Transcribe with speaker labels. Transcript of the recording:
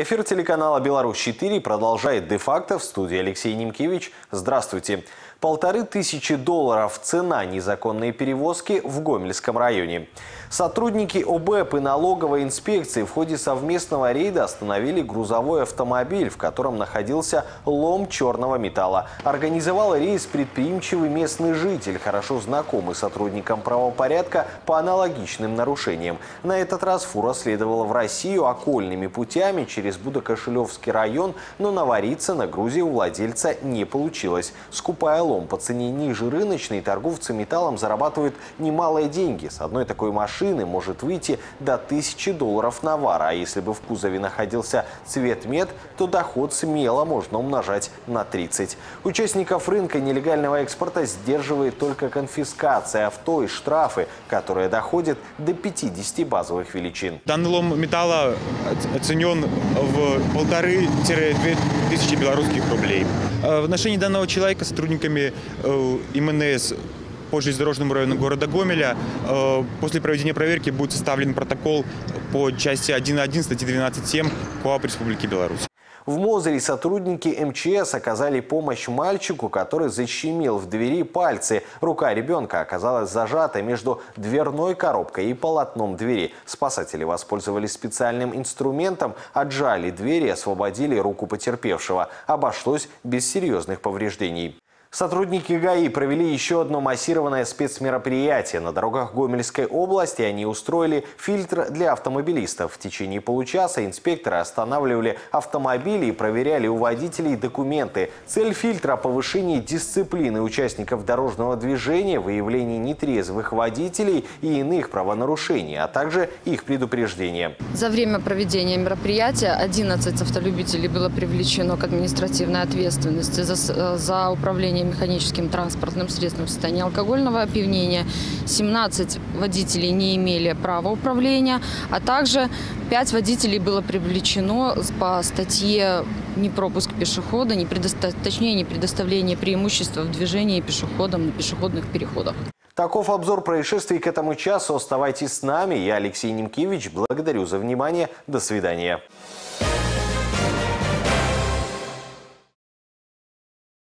Speaker 1: Эфир телеканала «Беларусь-4» продолжает де-факто в студии Алексей Немкевич. Здравствуйте. Полторы тысячи долларов – цена незаконной перевозки в Гомельском районе. Сотрудники ОБЭП и налоговой инспекции в ходе совместного рейда остановили грузовой автомобиль, в котором находился лом черного металла. Организовал рейс предприимчивый местный житель, хорошо знакомый сотрудникам правопорядка по аналогичным нарушениям. На этот раз фура следовала в Россию окольными путями через Будокошелевский район, но навариться на грузе у владельца не получилось. Скупая лом по цене ниже рыночной, торговцы металлом зарабатывают немалые деньги. С одной такой машины может выйти до 1000 долларов навара. А если бы в кузове находился цвет мед, то доход смело можно умножать на 30. Участников рынка нелегального экспорта сдерживает только конфискация авто и штрафы, которые доходят до 50 базовых величин.
Speaker 2: Данный лом металла оценен в полторы-две тысячи белорусских рублей. Э, В отношении данного человека сотрудниками э, МНС по железнодорожному району города Гомеля после проведения проверки будет составлен протокол по части 1.1 статьи 12.7 КоАП Республики Беларусь.
Speaker 1: В Мозыре сотрудники МЧС оказали помощь мальчику, который защемил в двери пальцы. Рука ребенка оказалась зажата между дверной коробкой и полотном двери. Спасатели воспользовались специальным инструментом, отжали дверь и освободили руку потерпевшего. Обошлось без серьезных повреждений. Сотрудники ГАИ провели еще одно массированное спецмероприятие. На дорогах Гомельской области они устроили фильтр для автомобилистов. В течение получаса инспекторы останавливали автомобили и проверяли у водителей документы. Цель фильтра – повышение дисциплины участников дорожного движения, выявление нетрезвых водителей и иных правонарушений, а также их предупреждение.
Speaker 3: За время проведения мероприятия 11 автолюбителей было привлечено к административной ответственности за, с- за управление механическим транспортным средством в состоянии алкогольного опьянения. 17 водителей не имели права управления, а также 5 водителей было привлечено по статье «Непропуск пешехода», не предоста- точнее, не предоставление преимущества в движении пешеходам на пешеходных переходах.
Speaker 1: Таков обзор происшествий к этому часу. Оставайтесь с нами. Я Алексей Немкевич. Благодарю за внимание. До свидания.